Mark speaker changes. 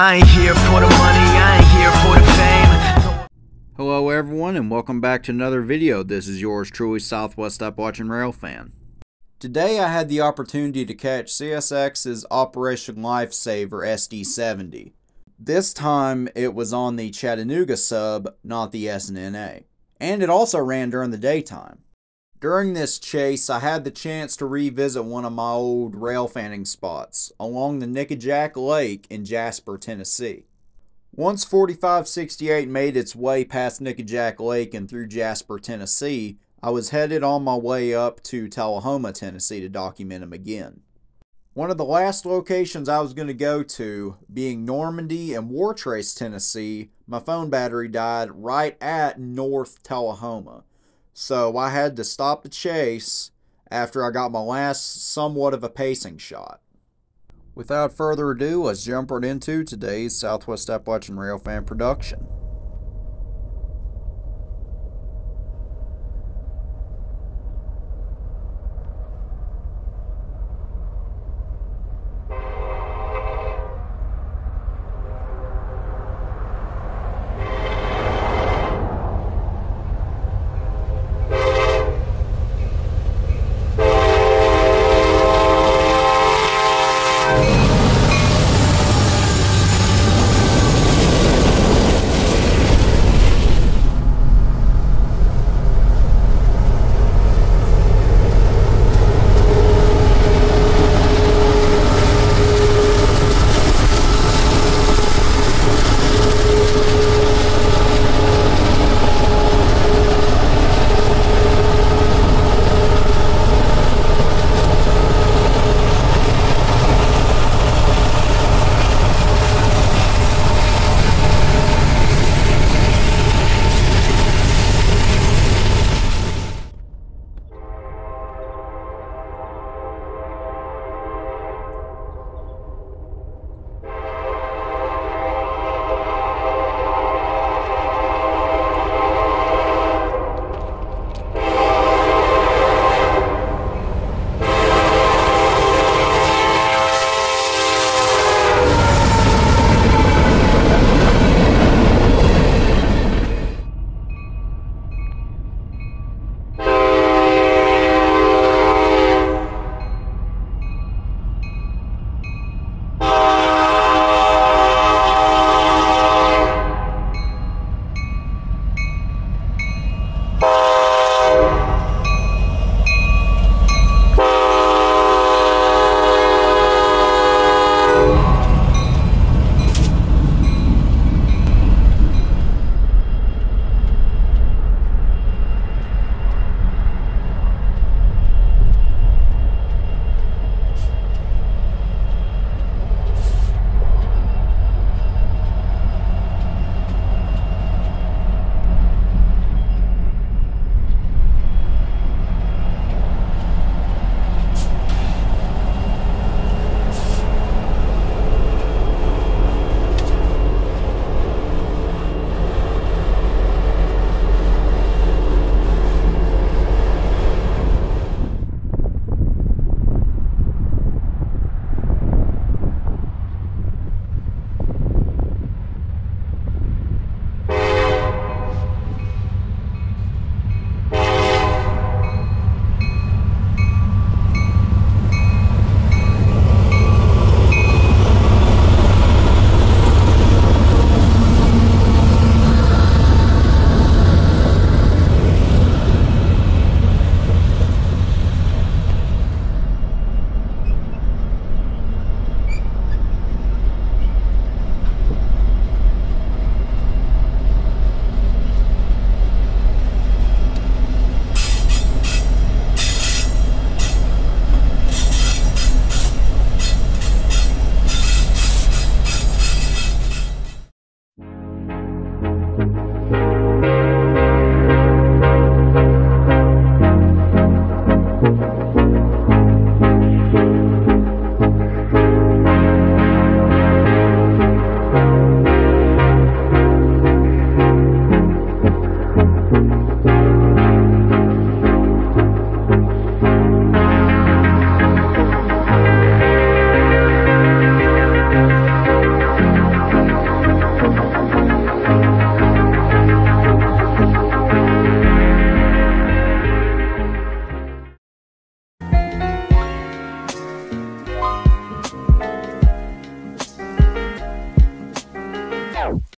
Speaker 1: Ain't here for the money, I ain't here for the fame.
Speaker 2: Hello everyone and welcome back to another video. This is yours truly Southwest Appalachian Rail fan. Today I had the opportunity to catch CSX's Operation Lifesaver SD70. This time it was on the Chattanooga sub, not the SNNA. And it also ran during the daytime. During this chase, I had the chance to revisit one of my old rail fanning spots along the Nickajack Lake in Jasper, Tennessee. Once 4568 made its way past Nickajack Lake and through Jasper, Tennessee, I was headed on my way up to Tullahoma, Tennessee to document him again. One of the last locations I was going to go to, being Normandy and Wartrace, Tennessee, my phone battery died right at North Tullahoma. So I had to stop the chase after I got my last somewhat of a pacing shot. Without further ado, let's jump right into today's Southwest Appalachian Railfan production.